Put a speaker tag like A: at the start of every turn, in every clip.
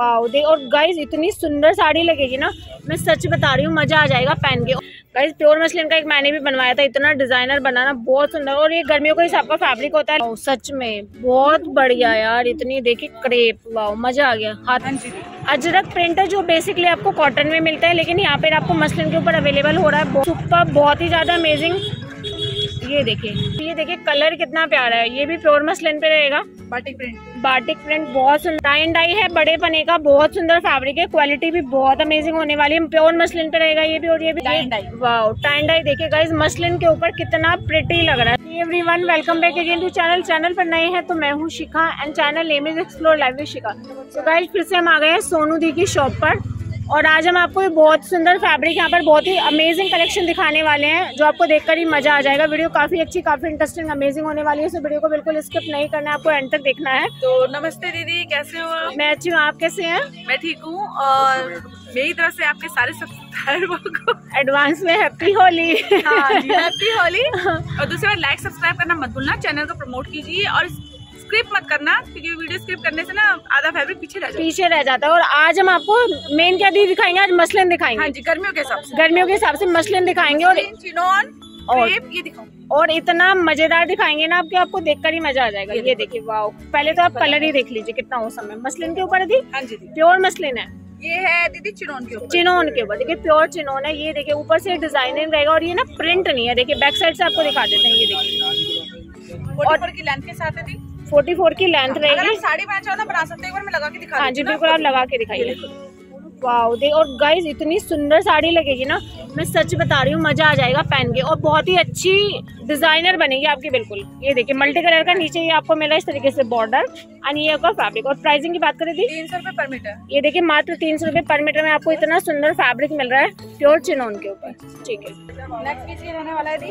A: Wow दे और guys इतनी सुंदर साड़ी लगेगी ना। मैं सच बता रही हूँ मज़ा आ जाएगा पहन के। गाइज़ प्योर मसलिन का एक मैंने भी बनवाया था इतना डिज़ाइनर बनाना बहुत सुंदर। और ये गर्मियों के हिसाब का फैब्रिक होता है। सच में बहुत बढ़िया यार इतनी देखिए क्रेप वाओ मज़ा आ गया। हाथ
B: हाँ
A: अजरक प्रिंट है जो बेसिकली आपको कॉटन में मिलता है लेकिन यहाँ पे आपको मसलिन के ऊपर अवेलेबल हो रहा है। सुपर बहुत ही ज़्यादा अमेजिंग ये देखिए ये देखिए कलर कितना प्यारा है। ये भी प्योर मसलिन पे रहेगा।
B: बाटिक प्रिंट
A: बाटिक प्रिंट बहुत सुंदर एंड डाई है बड़े पने का बहुत सुंदर फैब्रिक है क्वालिटी भी बहुत अमेजिंग होने वाली है प्योर मसलिन पे रहेगा ये भी और ये भी।
B: and dye।
A: वाओ डाई देखिए इस मसलिन के ऊपर कितना प्रिटी लग रहा है। Every one welcome back again to channel channel पर नए हैं तो मैं हूँ Shikha and channel aim is explore live Shikha. तो गाइज़ फिर से हम आ गए हैं सोनू दी की शॉप पर। और आज हम आपको ये बहुत सुंदर फैब्रिक यहाँ पर बहुत ही अमेजिंग कलेक्शन दिखाने वाले हैं जो आपको देखकर ही मज़ा आ जाएगा। वीडियो काफ़ी अच्छी काफ़ी इंटरेस्टिंग अमेजिंग होने वाली है। इस वीडियो को बिल्कुल स्किप नहीं करना है आपको एंड तक देखना है।
B: तो नमस्ते दीदी कैसे हो?
A: मैं अच्छी हूँ आप कैसे हैं?
B: मैं ठीक हूँ और मेरी तरफ़ से आपके सारे सब्सक्राइबर को
A: एडवांस में हैप्पी होली
B: हाँ हैप्पी होली और दूसरी बात लाइक सब्सक्राइब करना मत भूलना चैनल को प्रमोट कीजिए और स्क्रिप मत करना क्योंकि वीडियो स्क्रिप करने से ना आधा फैब्रिक पीछे रह जाता है।
A: पीछे रह जाता है। और आज हम आपको मेन क्या दी दिखाएँगे? आज मसलिन दिखाएँगे।
B: हाँ जी गर्मियों के हिसाब से।
A: गर्मियों के हिसाब से मसलिन दिखाएँगे और
B: चिनोन
A: और-
B: ये दिखाओ
A: और इतना मज़ेदार दिखाएँगे ना आपके आपको देखकर ही मज़ा आ जाएगा। ये देखिए वाह पहले तो आप कलर ही देख लीजिए कितना औसम है। मसलिन के ऊपर दी?
B: हाँ जी
A: प्योर मसलिन है।
B: ये है दीदी चिनोन के ऊपर।
A: चिनोन के ऊपर। देखिए प्योर चिनोन है। ये देखिए ऊपर से डिज़ाइनिंग रहेगा और ये ना प्रिंट नहीं है। देखिए बैक साइड से आपको दिखा देते हैं। ये देखिए।
B: फोर्टी की लेंथ के साथ है दी
A: 44 की लेंथ रहेगी।
B: साड़ी ना बना सकते हो एक बार मैं लगा के दिखा
A: हाँ जी बिल्कुल आप लगा के दिखाइए। वाओ दे और गाइस इतनी सुंदर साड़ी लगेगी ना मैं सच बता रही हूँ मज़ा आ जाएगा पहन के और बहुत ही अच्छी डिज़ाइनर बनेगी आपकी बिल्कुल। ये देखिए मल्टी कलर का नीचे ये आपको मिला इस तरीके से बॉर्डर एंड ये आपका फैब्रिक और प्राइसिंग की बात करें थी
B: तीन सौ रुपए पर मीटर
A: ये देखिए मात्र तीन सौ रुपए पर मीटर में आपको इतना सुंदर फैब्रिक मिल रहा है प्योर चिनोन के ऊपर। ठीक है।
B: नेक्स्ट रहने वाला है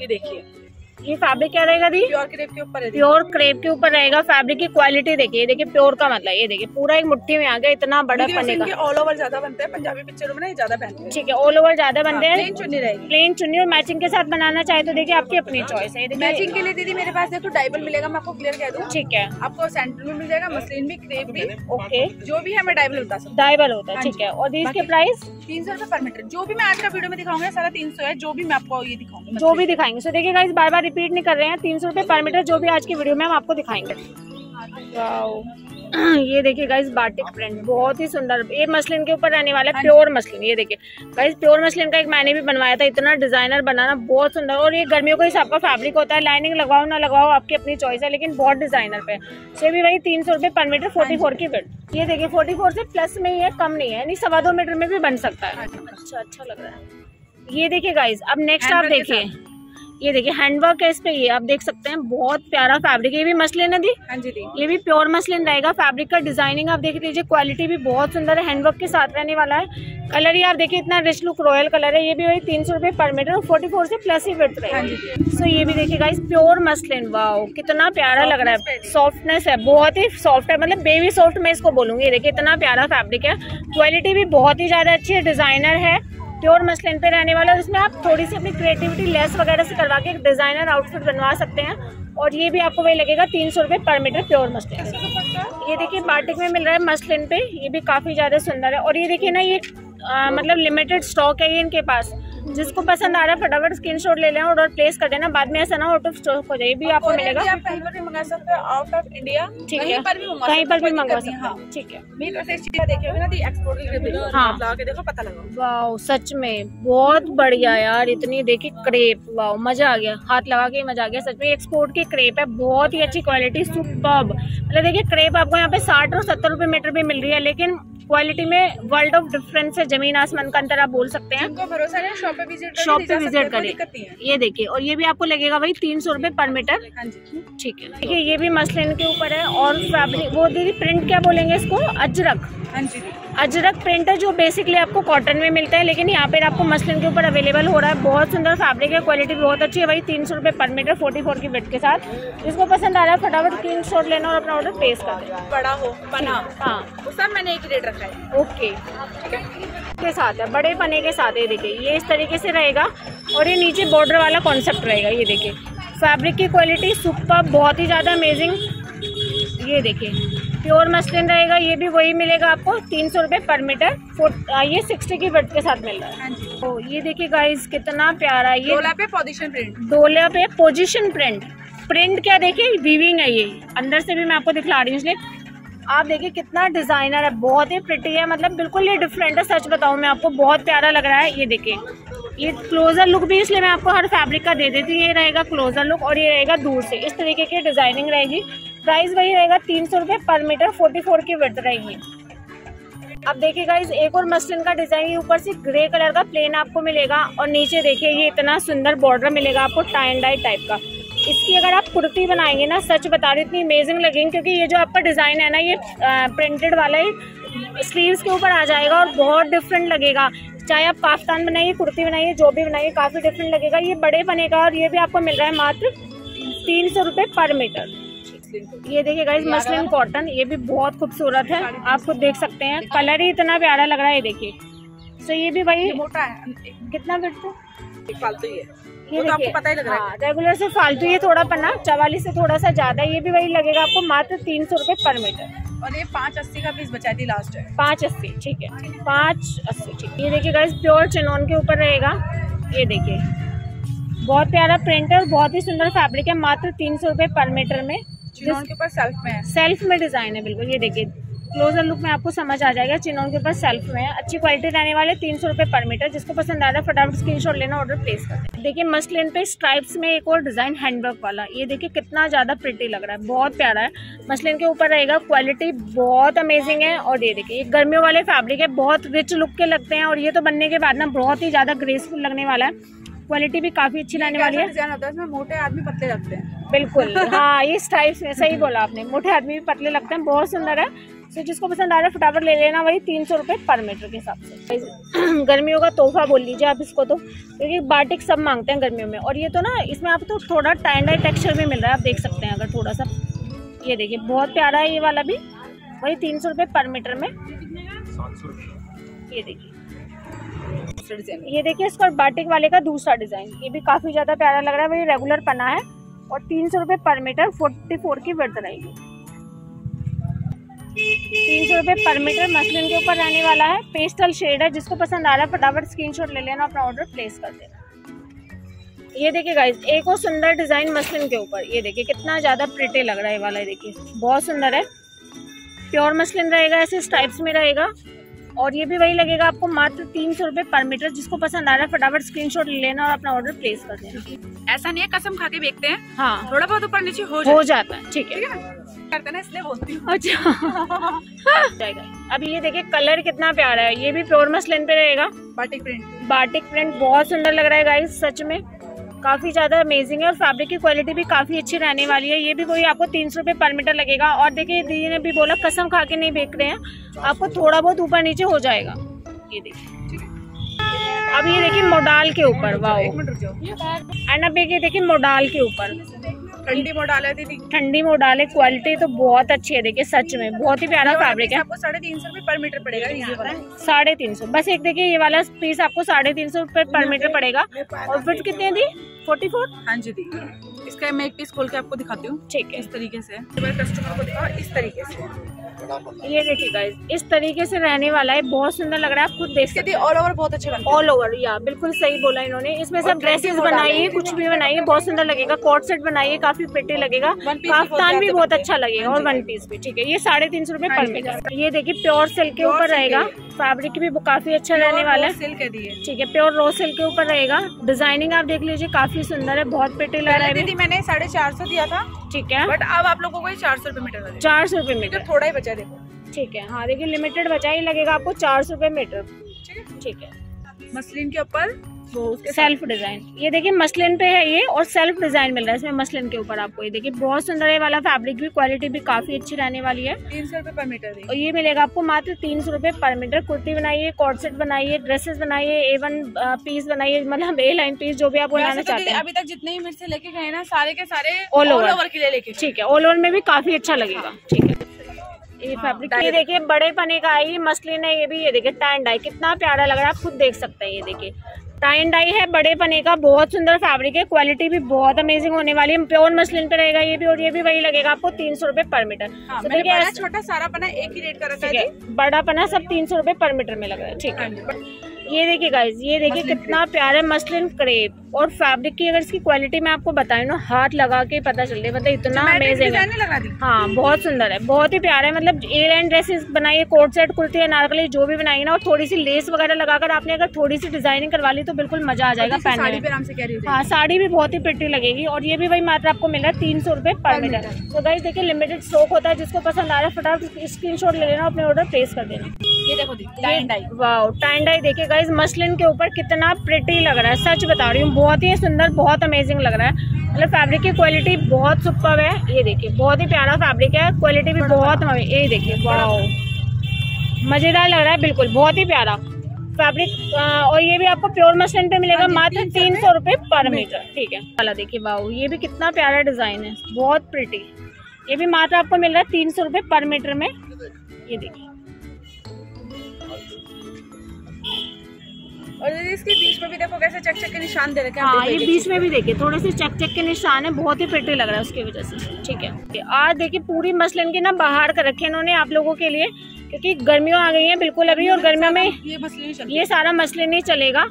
B: ये देखिए।
A: ये फैब्रिक क्या रहेगा दी?
B: प्योर क्रेप के ऊपर
A: प्योर क्रेप के ऊपर रहेगा फैब्रिक की क्वालिटी देखिए ये देखिए प्योर का मतलब ये देखिए पूरा एक मुट्ठी में आ गया इतना बड़ा पन्ने का।
B: ऑल ओवर ज़्यादा बनते हैं पंजाबी पिक्चरों में ज़्यादा पहनते हैं।
A: ठीक है ऑल ओवर ज़्यादा बनते हैं।
B: प्लेन चुन्नी रहेगी।
A: प्लेन चुन्नी और मैचिंग के साथ बनाना चाहे तो देखिए आपकी अपनी चॉइस है
B: मैचिंग के लिए दीदी मेरे पास देखो डाइबल मिलेगा मैं आपको क्लियर कह दूँ।
A: ठीक है।
B: आपको सेंटर में मिल जाएगा मसलिन भी क्रेप भी
A: ओके
B: जो भी है मैं डाइबल बता सकती
A: डाइबल होता है
B: हाँ
A: ठीक है। और इसके
B: बाकी-
A: प्राइस
B: तीन सौ रुपए पर मीटर जो भी मैं आज का वीडियो में दिखाऊँगा सारा तीन सौ है जो भी मैं आपको ये दिखाऊँगी
A: जो भी दिखाएँगे। सो देखिए गाइस बार बार रिपीट नहीं कर रहे हैं तीन सौ रुपए पर मीटर जो भी आज की वीडियो में हम आपको दिखाएँगे। ये देखिए गाइस बाटिक प्रिंट बहुत ही सुंदर। ये मसलिन के ऊपर रहने वाला है
B: हाँ
A: प्योर मसलिन ये देखिए। गाइस प्योर मसलिन का एक मैंने भी बनवाया था इतना डिज़ाइनर बनाना बहुत सुंदर। और ये गर्मियों के हिसाब का फैब्रिक होता है लाइनिंग लगाओ ना लगाओ आपकी अपनी चॉइस है लेकिन बहुत डिज़ाइनर पे से भी वही तीन सौ रुपए पर मीटर फोर्टी फोर की बिल्ड ये देखिए फोर्टी फोर से प्लस में ही है कम नहीं है यानी सवा दो मीटर में भी बन सकता है। अच्छा अच्छा लग रहा है। ये देखिए गाइस अब नेक्स्ट आप देखिए। ये देखिए हैंडवर्क है इस पे ये आप देख सकते हैं बहुत प्यारा फैब्रिक ये भी मसलिन है दी?
B: हाँ जी दी।
A: ये भी प्योर मसलिन रहेगा फैब्रिक का डिज़ाइनिंग आप देख लीजिए क्वालिटी भी बहुत सुंदर है हैंडवर्क के साथ रहने वाला है। कलर ही आप देखिए इतना रिच लुक रॉयल कलर है। ये भी वही तीन सौ रुपए पर मीटर फोर्टी फोर से प्लस ही
B: हाँ
A: रहेगा सो ये भी देखिए गाइस प्योर मसलिन वाओ कितना प्यारा लग रहा है। सॉफ्टनेस है बहुत ही सॉफ्ट है मतलब बेबी सॉफ्ट मैं इसको बोलूँगी। देखिए इतना प्यारा फैब्रिक है। क्वालिटी भी बहुत ही ज़्यादा अच्छी है डिज़ाइनर है। प्योर मसलिन पे रहने वाला है इसमें आप थोड़ी सी अपनी क्रिएटिविटी लेस वगैरह से करवा के एक डिज़ाइनर आउटफिट बनवा सकते हैं। और ये भी आपको वही लगेगा तीन सौ रुपये पर मीटर प्योर मसलिन ये देखिए बाटिक में मिल रहा है मसलिन पे ये भी काफ़ी ज़्यादा सुंदर है। और ये देखिए ना ये आ, मतलब लिमिटेड स्टॉक है ये इनके पास। जिसको पसंद आ रहा है फटाफट स्क्रीनशॉट ले लें ऑर्डर प्लेस कर देना। बाद में ऐसा ना आउट ऑफ़ स्टॉक हो जाए ये भी आपको मिलेगा।
B: आप कहीं पर भी मंगा सकते हो आउट ऑफ़ इंडिया
A: ठीक है। कहीं पर भी सकते
B: हाँ।
A: हैं। ठीक है।
B: मेरी तरफ़ से इस चीज़ देखी होगी ना दी एक्सपोर्ट की ग्रिप
A: हाँ।
B: आप लगा के देखो पता लगा
A: वाओ सच में बहुत बढ़िया यार इतनी देखी क्रेप वाओ मज़ा आ गया। हाथ लगा के मज़ा आ गया सच में एक्सपोर्ट की क्रेप है बहुत ही अच्छी क्वालिटी सुपर मतलब देखिए क्रेप आपको यहाँ पे साठ और सत्तर रुपए मीटर भी मिल रही है लेकिन क्वालिटी में वर्ल्ड ऑफ़ डिफरेंस है ज़मीन आसमान का अंतर आप बोल सकते हैं।
B: जिनको भरोसा नहीं शॉप पे विज़िट
A: शॉप पे विज़िट करें ये देखिए और ये भी आपको लगेगा भाई तीन सौ रूपए पर मीटर ठीक है देखिए ये भी मसलिन के ऊपर है और फैब्रिक वो दीदी प्रिंट क्या बोलेंगे इसको? अजरक।
B: हाँ जी।
A: अजरक प्रिंट है जो बेसिकली आपको कॉटन में मिलता है लेकिन यहाँ पे आपको मसलिन के ऊपर अवेलेबल हो रहा है। बहुत सुंदर फैब्रिक है क्वालिटी बहुत अच्छी है वही तीन सौ रुपये पर मीटर फोर्टी फोर की बेड के साथ। जिसको पसंद आ रहा है फटाफट स्क्रीन शॉट लेना और अपना ऑर्डर प्लेस कर देना
B: बड़ा हो पना
A: हाँ।
B: सब मैंने एक रेट रखा है।
A: ओके के साथ है बड़े पने के साथ है देखिए ये इस तरीके से रहेगा और ये नीचे बॉर्डर वाला कॉन्सेप्ट रहेगा ये देखिए। फैब्रिक की क्वालिटी सुपर बहुत ही ज़्यादा अमेजिंग ये देखिए। प्योर मसलिन रहेगा ये भी वही मिलेगा आपको तीन सौ रुपये पर मीटर। ये सिक्सटी की वर्थ के साथ मिल रहा है।
B: हाँ
A: तो ये देखिए गाइस कितना प्यारा है ये
B: डोला पे पोजीशन प्रिंट
A: डोला पे पोजीशन प्रिंट प्रिंट क्या देखिए वीविंग है ये। अंदर से भी मैं आपको दिखला रही हूँ इसलिए आप देखिए कितना डिज़ाइनर है बहुत ही प्रिटी है। मतलब बिल्कुल ये डिफरेंट है सच बताऊँ मैं आपको बहुत प्यारा लग रहा है ये देखिए। ये क्लोजर लुक भी इसलिए मैं आपको हर फैब्रिक का दे देती हूँ ये रहेगा क्लोजर लुक और ये रहेगा दूर से। इस तरीके की डिज़ाइनिंग रहेगी। प्राइस वही रहेगा तीन सौ रुपये पर मीटर, फोर्टी फोर की वर्थ रहेगी। अब देखिए गाइज़ एक और मस्लिन का डिज़ाइन ऊपर से ग्रे कलर का प्लेन आपको मिलेगा और नीचे देखिए ये इतना सुंदर बॉर्डर मिलेगा आपको टाइन डाई टाइप का। इसकी अगर आप कुर्ती बनाएँगे ना, सच बता रही इतनी अमेजिंग लगेंगे क्योंकि ये जो आपका डिज़ाइन है ना, ये प्रिंटेड वाला ही स्लीव्स के ऊपर आ जाएगा और बहुत डिफरेंट लगेगा। चाहे आप काफ्तान बनाइए, कुर्ती बनाइए, जो भी बनाइए, काफ़ी डिफरेंट लगेगा। ये बड़े बनेगा और ये भी आपको मिल रहा है मात्र तीन सौ रुपये पर मीटर। ये देखिए गाइज़ मसलिन कॉटन ये भी बहुत खूबसूरत है। आप खुद देख सकते हैं। कलर ही इतना प्यारा लग रहा है ये देखिए। तो ये भी वही
B: मोटा है।
A: कितना बिट
B: फालतू ही है।
A: ये
B: तो आपको पता ही लग रहा है।
A: हाँ, रेगुलर से फालतू ये थोड़ा पन्ना चवालीस से थोड़ा सा ज़्यादा ये भी वही लगेगा आपको मात्र तीन सौ रुपये पर मीटर।
B: और ये पाँच अस्सी का पीस बचा थी लास्ट है।
A: पाँच अस्सी ठीक है। पाँच अस्सी ठीक ये देखिए गाइस प्योर चिनोन के ऊपर रहेगा। ये देखिए। बहुत प्यारा प्रिंट है और बहुत ही सुंदर फैब्रिक है मात्र तीन सौ रुपये पर मीटर में।
B: चिनोन के ऊपर सेल्फ में है।
A: सेल्फ में डिज़ाइन है बिल्कुल ये देखिए। क्लोजर लुक में आपको समझ आ जाएगा चिनोन के ऊपर सेल्फ में है। अच्छी क्वालिटी रहने वाले तीन सौ रुपये पर मीटर जिसको पसंद आ रहा है फटाफट स्क्रीन शॉट लेना ऑर्डर प्लेस करते हैं देखिए मसलिन पे स्ट्राइप्स में एक और डिज़ाइन हैंडवर्क वाला। ये देखिए कितना ज़्यादा प्रिटी लग रहा है बहुत प्यारा है। मसलिन के ऊपर रहेगा क्वालिटी बहुत अमेजिंग है। और ये देखिए ये गर्मियों वाले फैब्रिक है बहुत रिच लुक के लगते हैं। और ये तो बनने के बाद ना बहुत ही ज़्यादा ग्रेसफुल लगने वाला है। क्वालिटी भी काफ़ी अच्छी लाने वाली है।
B: है इसमें मोटे आदमी पतले लगते हैं।
A: बिल्कुल हाँ इस टाइप में सही बोला आपने। मोटे आदमी भी पतले लगते हैं बहुत सुंदर है। तो जिसको पसंद आ रहा है फटाफट ले लेना वही तीन सौ रुपये पर मीटर के हिसाब से। गर्मियों का तोहफा बोल लीजिए आप इसको तो क्योंकि बाटिक सब मांगते हैं गर्मियों में। और ये तो ना इसमें आपको तो थोड़ा टाइम डाई टेक्स्चर भी मिल रहा है आप देख सकते हैं अगर थोड़ा सा ये देखिए बहुत प्यारा है ये वाला भी। वही तीन सौ रुपये पर मीटर में। ये देखिए। ये देखिए इसका बाटिक वाले का दूसरा डिज़ाइन ये भी काफ़ी ज़्यादा प्यारा लग रहा है। वही रेगुलर पना है और तीन सौ रुपये पर मीटर फोर्टी फोर की वर्थ रहेगी। तीन सौ रुपये पर मीटर मसलिन के ऊपर रहने वाला है। पेस्टल शेड है। जिसको पसंद आ रहा है, फटाफट स्क्रीनशॉट ले लेना, अपना ऑर्डर प्लेस कर देना। ये देखिए गाइज़ एक और सुंदर डिज़ाइन मसलिन के ऊपर। ये देखिए कितना ज़्यादा प्रिटे लग रहा है वाला, देखिए। बहुत सुंदर है। प्योर मसलिन रहेगा, ऐसे स्टाइप्स में रहेगा। और ये भी वही लगेगा आपको मात्र तीन सौ रुपये पर मीटर जिसको पसंद आ रहा है फटाफट स्क्रीनशॉट ले लेना और अपना ऑर्डर प्लेस कर देना।
B: ऐसा नहीं है कसम खा के बेचते हैं।
A: हाँ।
B: थोड़ा बहुत ऊपर नीचे हो
A: हो जाता है ठीक है।
B: करते ना इसलिए बोलती हूँ।
A: अच्छा। जाएगा। अब ये देखिए कलर कितना प्यारा है। ये भी प्योर मसलिन पे रहेगा।
B: बाटिक प्रिंट
A: बाटिक प्रिंट बहुत सुंदर लग रहा है गाइस सच में। काफ़ी ज़्यादा अमेजिंग है और फैब्रिक की क्वालिटी भी काफ़ी अच्छी रहने वाली है। ये भी वही आपको तीन सौ रुपये पर मीटर लगेगा और देखिए दीदी ने भी बोला कसम खा के नहीं बेच रहे हैं। आपको थोड़ा बहुत ऊपर नीचे हो जाएगा। ये देखिए अब ये देखिए मोडाल के ऊपर वाओ।
B: जाओ
A: एंड अब देखिए देखिए मोडाल के ऊपर।
B: ठंडी मोडाल है दीदी
A: ठंडी मोडाल है क्वालिटी तो बहुत अच्छी है देखिए सच में बहुत ही प्यारा फैब्रिक है।
B: आपको साढ़े तीन सौ रुपये पर मीटर पड़ेगा
A: साढ़े तीन सौ बस एक देखिए ये वाला पीस आपको साढ़े तीन सौ रुपये पर मीटर पड़ेगा। और फिट कितने दी? फोर्टी फोर
B: हाँ जी दी। इसका मैं एक पीस खोल के आपको दिखाती हूँ।
A: ठीक है।
B: इस तरीके से। कस्टमर को दिखाओ इस तरीके से।
A: ये देखिए गाइस इस तरीके से रहने वाला है बहुत सुंदर लग रहा है आप खुद देख सकते
B: ऑल ओवर बहुत अच्छे लगते
A: ऑल ओवर या बिल्कुल सही बोला इन्होंने। इसमें सब ड्रेसेस बनाई है कुछ भी बनाइए बहुत सुंदर लगेगा। कोट सेट बनाइए काफ़ी प्रिटी लगेगा। काफ्तान भी
B: बहुत
A: अच्छा लगेगा और वन पीस भी ठीक है। ये साढ़े तीन सौ रुपये
B: हाँ
A: पर मीटर ये देखिए प्योर सिल्क के ऊपर रहेगा।
B: है
A: फैब्रिक भी काफ़ी अच्छा रहने वाला है।
B: सिल्क है
A: ठीक है प्योर रो सिल्क के ऊपर रहेगा। डिज़ाइनिंग आप देख लीजिए काफ़ी सुंदर है बहुत प्रिटी लग रहा है।
B: मैंने साढ़े चार सौ दिया था
A: ठीक है।
B: बट अब आप लोगों को चार सौ रुपये मीटर
A: चार सौ रुपये मीटर।
B: थोड़ा ही बचा देखो।
A: ठीक है हाँ देखिए लिमिटेड बचा ही लगेगा आपको चार सौ रुपये मीटर
B: ठीक है।
A: ठीक है
B: मसलिन के ऊपर वो
A: सेल्फ डिज़ाइन ये देखिए मसलिन पे है ये और सेल्फ डिज़ाइन मिल रहा है इसमें मसलिन के ऊपर आपको। ये देखिए बहुत सुंदर है वाला फैब्रिक भी क्वालिटी भी काफ़ी अच्छी रहने वाली है।
B: तीन सौ रुपये पर मीटर
A: और ये मिलेगा आपको मात्र तीन सौ रुपये पर मीटर कुर्ती बनाइए कॉर्ड सेट बनाइए ड्रेसेस बनाइए ए वन पीस बनाइए मतलब ए लाइन पीस जो भी आप बनाना
B: तो
A: चाहते हैं।
B: अभी तक जितने ही मेरे से लेके गए ना सारे के सारे
A: over.
B: ओवर के लिए लेके
A: ठीक है ऑल ओवर में भी काफ़ी अच्छा लगेगा। ठीक है। ये फैब्रिक ये देखिए बड़े पने का आई मसली मसलिन है ये भी ये देखिए टाइन डाई कितना प्यारा लग रहा है आप खुद देख सकते हैं ये देखिए। टाइन डाई है बड़े पने का बहुत सुंदर फैब्रिक है क्वालिटी भी बहुत अमेजिंग होने वाली है प्योर मसलिन पे रहेगा ये भी और ये भी वही लगेगा आपको तीन सौ रूपए पर मीटर
B: हाँ, छोटा सारा पना एक ही रेट का रखा है
A: है बड़ा पना सब तीन सौ रूपए पर मीटर में लग रहा है ठीक है। ये देखिए गाइज़ ये देखिए कितना प्यारा मसलिन क्रेप और फैब्रिक की अगर इसकी क्वालिटी मैं आपको बताऊँ ना हाथ लगा के पता चल रही है मतलब इतना अमेजिंग है।
B: लगा दी।
A: हाँ बहुत सुंदर है बहुत ही प्यारा है मतलब ए लाइन ड्रेसेस बनाइए कोट सेट कुर्ती अनारकली जो भी बनाइए ना और थोड़ी सी लेस वगैरह लगाकर आपने अगर थोड़ी सी डिज़ाइनिंग करवा ली तो बिल्कुल मज़ा आ जाएगा पहनने
B: हो
A: हाँ साड़ी भी बहुत ही प्रिटी लगेगी और ये भी वही मात्र आपको मिल रहा है तीन सौ रुपये पर मीटर। तो गाइस देखिए लिमिटेड स्टॉक होता है जिसको पसंद आ रहा है फटाफट स्क्रीन शॉट ले लेना अपने ऑर्डर प्लेस कर देना।
B: ये देखो दी टाई एंड डाई
A: वाओ टाइन देखिए गाइस मसलिन के ऊपर कितना प्रिटी लग रहा है सच बता रही हूँ बहुत ही सुंदर बहुत अमेजिंग लग रहा है। मतलब फैब्रिक की क्वालिटी बहुत सुपर है ये देखिए बहुत ही प्यारा फैब्रिक है क्वालिटी भी बहुत ये देखिए वाओ। मज़ेदार लग रहा है बिल्कुल बहुत ही प्यारा। फैब्रिक और ये भी आपको प्योर मसलिन पे मिलेगा
B: हाँ
A: मात्र तीन सौ रुपये पर मीटर ठीक है। वाला देखिए वाओ ये भी कितना प्यारा डिज़ाइन है बहुत प्रिटी ये भी मात्र आपको मिल रहा है तीन सौ रुपये पर मीटर में ये देखिए।
B: और इसके बीच में भी देखो कैसे चक चक के निशान दे रखे हैं
A: हाँ ये बीच में भी देखिए थोड़े से चक चक के निशान है बहुत ही प्रिटी लग रहा है उसकी वजह से ठीक है। आज देखिए पूरी मसलन की ना बाहर कर रखे इन्होंने आप लोगों के लिए क्योंकि गर्मियों आ गई है बिल्कुल अभी और गर्मियों में
B: ये
A: ये सारा मसले नहीं चलेगा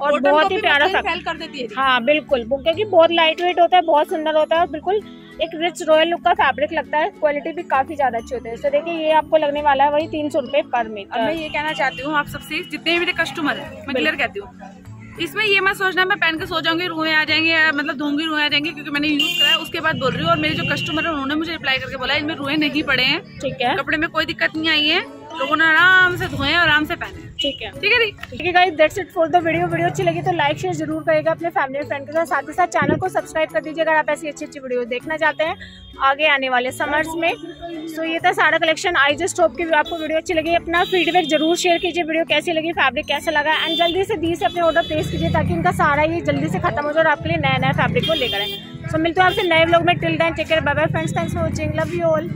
A: और बहुत ही प्यारा सा
B: फैल कर देती है
A: हाँ बिल्कुल क्योंकि बहुत लाइट वेट होता है बहुत सुंदर होता है और बिल्कुल एक रिच रॉयल लुक का फैब्रिक लगता है क्वालिटी भी काफ़ी ज़्यादा अच्छी होती है। सो देखिए ये आपको लगने वाला है वही तीन सौ रूपए पर
B: मीटर मैं ये कहना चाहती हूँ आप सबसे जितने भी मेरे कस्टमर है मैं क्लियर कहती हूँ। इसमें ये मैं सोचना मैं पहन के सो जाऊँगी रुए आ जाएँगे या मतलब धूँगी रुए आ जाएँगे क्योंकि मैंने यूज़ करा है उसके बाद बोल रही हूँ और मेरे जो कस्टमर है उन्होंने मुझे रिप्लाई करके बोला इनमें रुए नहीं पड़े हैं।
A: ठीक है।
B: कपड़े में कोई दिक्कत नहीं आई है। लोगों ने आराम से धोए और आराम से पहने
A: ठीक है।
B: ठीक है
A: ठीक है guys that's it for the video video अच्छी लगी तो लाइक शेयर ज़रूर करेगा अपने फैमिली फ्रेंड के साथ। साथ ही साथ चैनल को सब्सक्राइब कर दीजिए अगर आप ऐसी अच्छी अच्छी वीडियो देखना चाहते हैं। आगे आने वाले समर्स में। सो ये था सारा कलेक्शन आई जस्ट होप की आपको वीडियो अच्छी लगी। अपना फीडबैक ज़रूर शेयर कीजिए वीडियो कैसी लगी फैब्रिक कैसा लगा। एंड जल्दी से दी से अपने ऑर्डर प्लेस कीजिए ताकि इनका सारा ये जल्दी से खत्म हो जाए और आपके लिए नया नया फैब्रिक को लेकर आए। सो मिलते हैं आपसे नए ब्लॉग में। Till then take care bye bye friends thanks for watching love you all